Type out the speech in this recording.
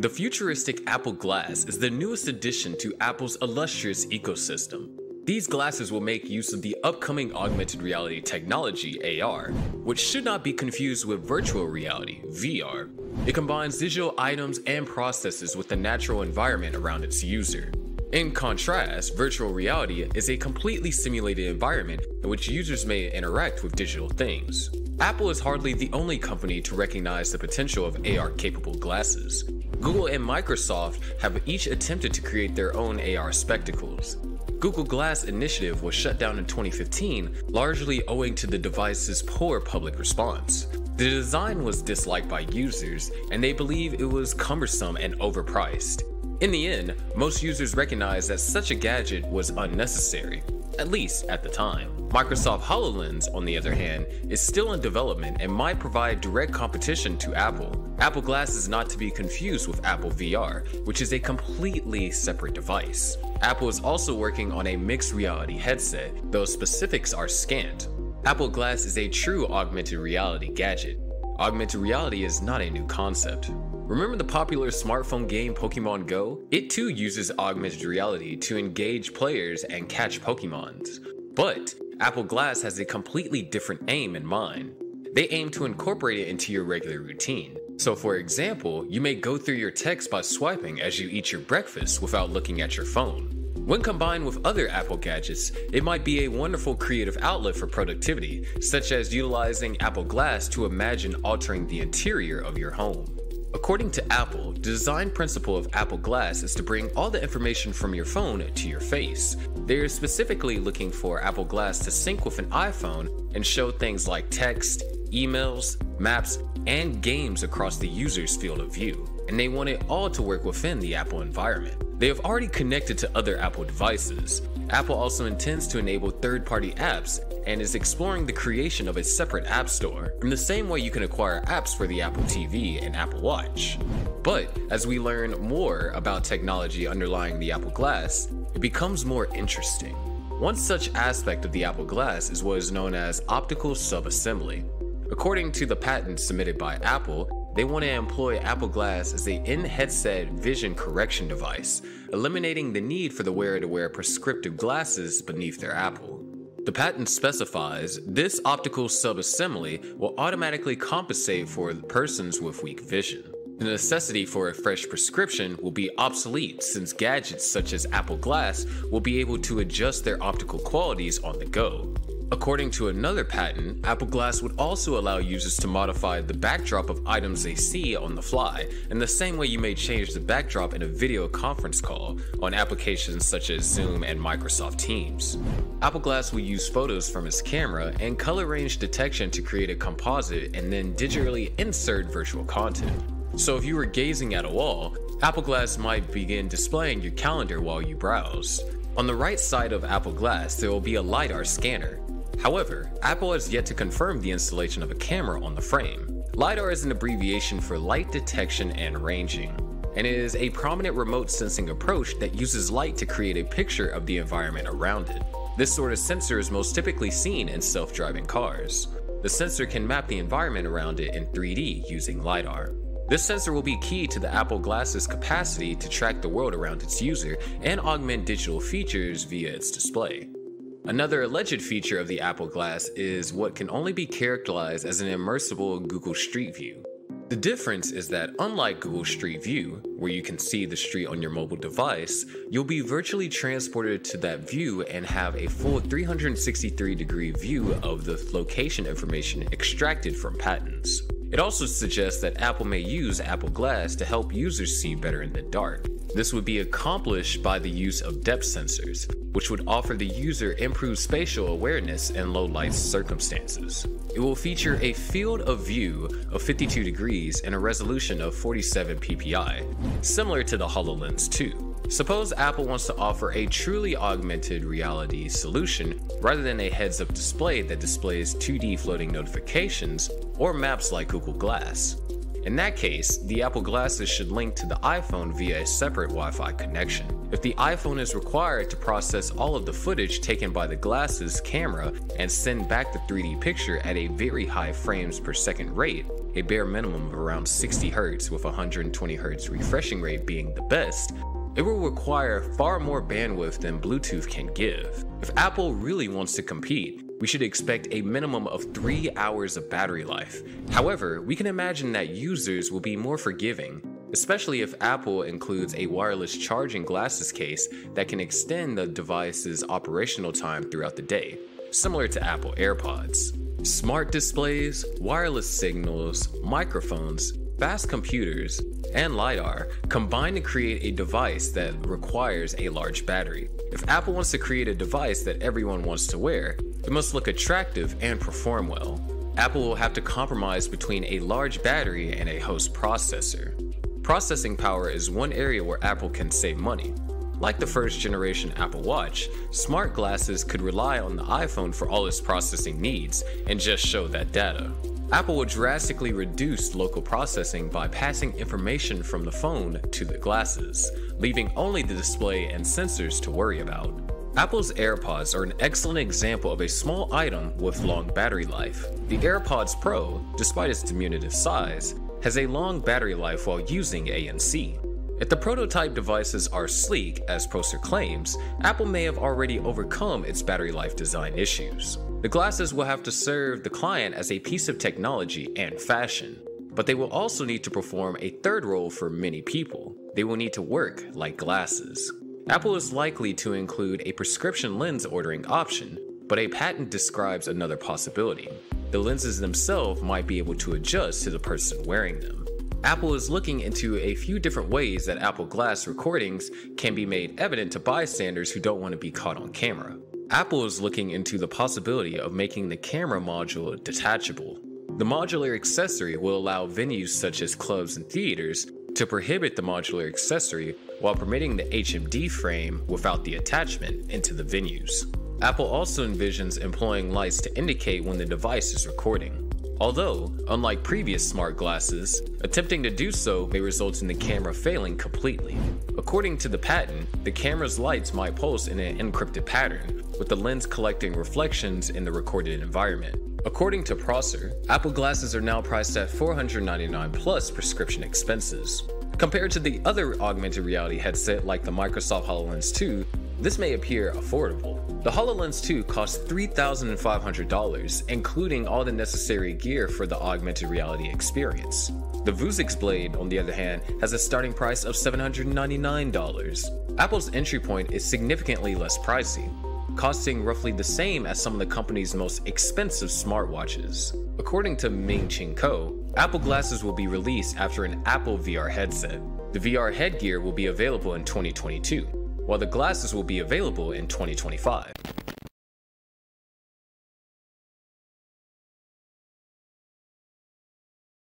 The futuristic Apple Glass is the newest addition to Apple's illustrious ecosystem. These glasses will make use of the upcoming augmented reality technology, AR, which should not be confused with virtual reality, VR. It combines digital items and processes with the natural environment around its user. In contrast, virtual reality is a completely simulated environment in which users may interact with digital things. Apple is hardly the only company to recognize the potential of AR capable glasses. Google and Microsoft have each attempted to create their own AR spectacles. Google Glass initiative was shut down in 2015, largely owing to the device's poor public response. The design was disliked by users, and they believe it was cumbersome and overpriced. In the end, most users recognized that such a gadget was unnecessary, at least at the time. Microsoft HoloLens, on the other hand, is still in development and might provide direct competition to Apple. Apple Glass is not to be confused with Apple VR, which is a completely separate device. Apple is also working on a mixed reality headset, though specifics are scant. Apple Glass is a true augmented reality gadget. Augmented reality is not a new concept. Remember the popular smartphone game Pokemon Go? It too uses augmented reality to engage players and catch Pokemons. But Apple Glass has a completely different aim in mind. They aim to incorporate it into your regular routine. So for example, you may go through your text by swiping as you eat your breakfast without looking at your phone. When combined with other Apple gadgets, it might be a wonderful creative outlet for productivity, such as utilizing Apple Glass to imagine altering the interior of your home. According to Apple, the design principle of Apple Glass is to bring all the information from your phone to your face. They are specifically looking for Apple Glass to sync with an iPhone and show things like text, emails, maps, and games across the user's field of view. And they want it all to work within the Apple environment. They have already connected to other Apple devices. Apple also intends to enable third party apps and is exploring the creation of a separate app store, in the same way you can acquire apps for the Apple TV and Apple Watch. But as we learn more about technology underlying the Apple Glass, it becomes more interesting. One such aspect of the Apple Glass is what is known as optical subassembly. According to the patent submitted by Apple, they want to employ Apple Glass as a in-headset vision correction device, eliminating the need for the wearer to wear prescriptive glasses beneath their Apple. The patent specifies this optical subassembly will automatically compensate for persons with weak vision. The necessity for a fresh prescription will be obsolete since gadgets such as Apple Glass will be able to adjust their optical qualities on the go. According to another patent, Apple Glass would also allow users to modify the backdrop of items they see on the fly, in the same way you may change the backdrop in a video conference call on applications such as Zoom and Microsoft Teams. Apple Glass will use photos from its camera and color range detection to create a composite and then digitally insert virtual content. So if you were gazing at a wall, Apple Glass might begin displaying your calendar while you browse. On the right side of Apple Glass, there will be a LiDAR scanner. However, Apple has yet to confirm the installation of a camera on the frame. LiDAR is an abbreviation for light detection and ranging, and it is a prominent remote sensing approach that uses light to create a picture of the environment around it. This sort of sensor is most typically seen in self-driving cars. The sensor can map the environment around it in 3D using LiDAR. This sensor will be key to the Apple Glass's capacity to track the world around its user and augment digital features via its display. Another alleged feature of the Apple Glass is what can only be characterized as an immersible Google Street View. The difference is that unlike Google Street View, where you can see the street on your mobile device, you'll be virtually transported to that view and have a full 363 degree view of the location information extracted from patents. It also suggests that Apple may use Apple Glass to help users see better in the dark. This would be accomplished by the use of depth sensors, which would offer the user improved spatial awareness in low light circumstances. It will feature a field of view of 52 degrees and a resolution of 47 ppi, similar to the HoloLens 2. Suppose Apple wants to offer a truly augmented reality solution rather than a heads up display that displays 2D floating notifications or maps like Google Glass. In that case, the Apple glasses should link to the iPhone via a separate Wi-Fi connection. If the iPhone is required to process all of the footage taken by the glasses camera and send back the 3D picture at a very high frames per second rate, a bare minimum of around 60 Hz with 120 Hz refreshing rate being the best, it will require far more bandwidth than Bluetooth can give. If Apple really wants to compete, we should expect a minimum of 3 hours of battery life. However, we can imagine that users will be more forgiving, especially if Apple includes a wireless charging glasses case that can extend the device's operational time throughout the day, similar to Apple AirPods. Smart displays, wireless signals, microphones, fast computers, and LiDAR combine to create a device that requires a large battery. If Apple wants to create a device that everyone wants to wear, it must look attractive and perform well. Apple will have to compromise between a large battery and a host processor. Processing power is one area where Apple can save money. Like the first generation Apple Watch, smart glasses could rely on the iPhone for all its processing needs and just show that data. Apple will drastically reduce local processing by passing information from the phone to the glasses, leaving only the display and sensors to worry about. Apple's AirPods are an excellent example of a small item with long battery life. The AirPods Pro, despite its diminutive size, has a long battery life while using ANC. If the prototype devices are sleek, as Prosser claims, Apple may have already overcome its battery life design issues. The glasses will have to serve the client as a piece of technology and fashion, but they will also need to perform a third role for many people. They will need to work like glasses. Apple is likely to include a prescription lens ordering option, but a patent describes another possibility. The lenses themselves might be able to adjust to the person wearing them. Apple is looking into a few different ways that Apple Glass recordings can be made evident to bystanders who don't want to be caught on camera. Apple is looking into the possibility of making the camera module detachable. The modular accessory will allow venues such as clubs and theaters to prohibit the modular accessory while permitting the HMD frame without the attachment into the venues. Apple also envisions employing lights to indicate when the device is recording. Although, unlike previous smart glasses, attempting to do so may result in the camera failing completely. According to the patent, the camera's lights might pulse in an encrypted pattern, with the lens collecting reflections in the recorded environment. According to Prosser, Apple glasses are now priced at 499 plus prescription expenses. Compared to the other augmented reality headset like the Microsoft HoloLens 2, this may appear affordable. The HoloLens 2 costs $3,500, including all the necessary gear for the augmented reality experience. The Vuzix Blade, on the other hand, has a starting price of $799. Apple's entry point is significantly less pricey, costing roughly the same as some of the company's most expensive smartwatches. According to Ming-Chi Kuo, Apple glasses will be released after an Apple VR headset. The VR headgear will be available in 2022 while the glasses will be available in 2025.